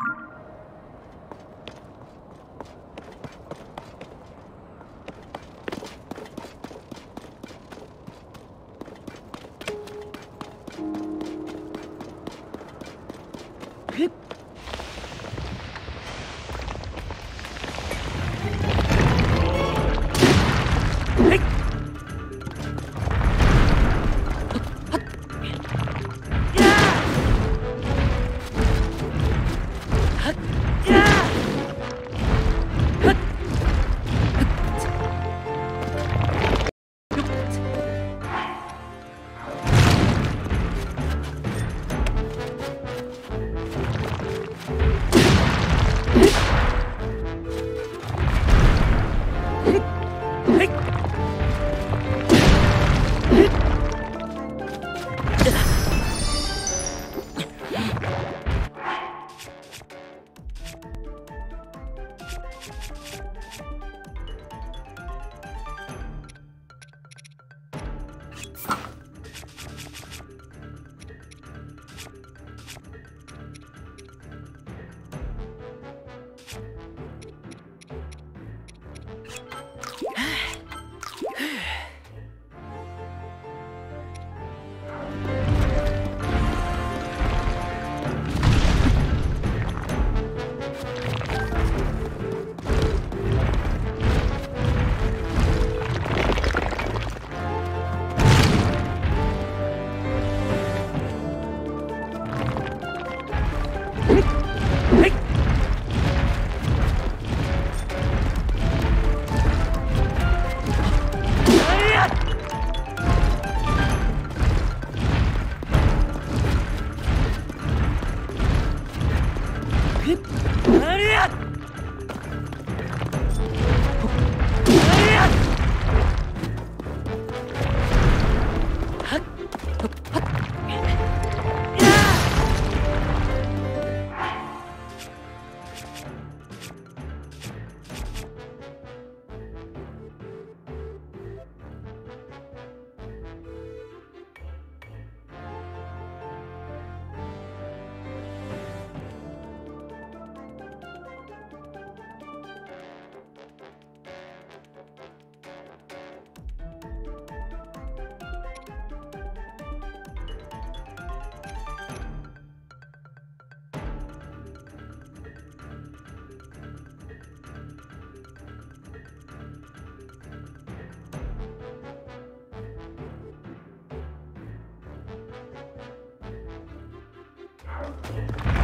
you Okay.